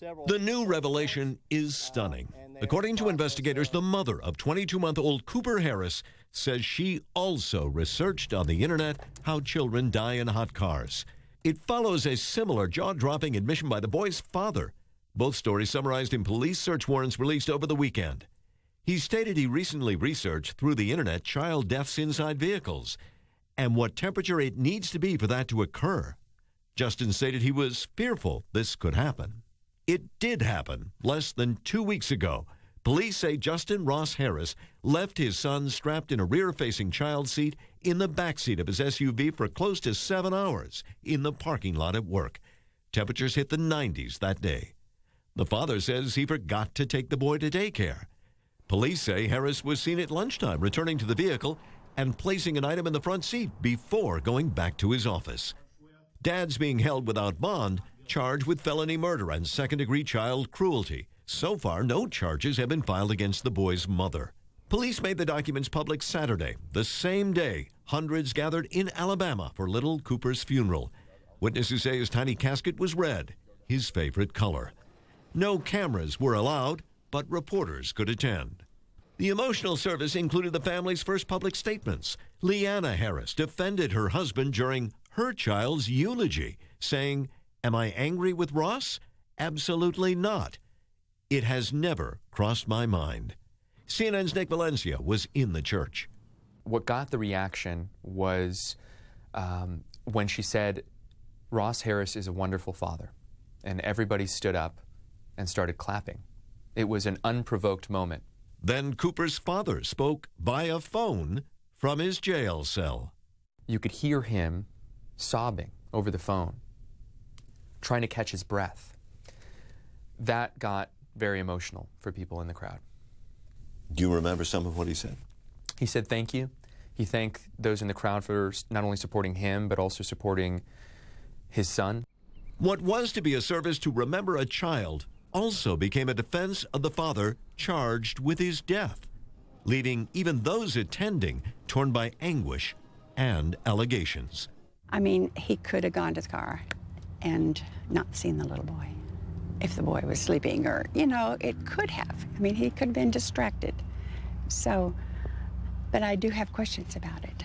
The new revelation is stunning. According to investigators, the mother of 22 month old Cooper Harris says she also researched on the internet how children die in hot cars. It follows a similar jaw dropping admission by the boy's father. Both stories summarized in police search warrants released over the weekend. He stated he recently researched through the internet child deaths inside vehicles and what temperature it needs to be for that to occur. Justin stated he was fearful this could happen. It did happen less than two weeks ago. Police say Justin Ross Harris left his son strapped in a rear facing child seat in the back seat of his SUV for close to seven hours in the parking lot at work. Temperatures hit the 90s that day. The father says he forgot to take the boy to daycare. Police say Harris was seen at lunchtime returning to the vehicle and placing an item in the front seat before going back to his office. Dad's being held without bond charged with felony murder and second degree child cruelty. So far, no charges have been filed against the boy's mother. Police made the documents public Saturday, the same day hundreds gathered in Alabama for little Cooper's funeral. Witnesses say his tiny casket was red, his favorite color. No cameras were allowed, but reporters could attend. The emotional service included the family's first public statements. Leanna Harris defended her husband during her child's eulogy, saying, Am I angry with Ross? Absolutely not. It has never crossed my mind. CNN's Nick Valencia was in the church. What got the reaction was um, when she said, Ross Harris is a wonderful father. And everybody stood up and started clapping. It was an unprovoked moment. Then Cooper's father spoke via phone from his jail cell. You could hear him sobbing over the phone trying to catch his breath. That got very emotional for people in the crowd. Do you remember some of what he said? He said thank you. He thanked those in the crowd for not only supporting him, but also supporting his son. What was to be a service to remember a child also became a defense of the father charged with his death, leaving even those attending torn by anguish and allegations. I mean, he could have gone to the car and not seen the little boy. If the boy was sleeping, or, you know, it could have. I mean, he could have been distracted. So, but I do have questions about it.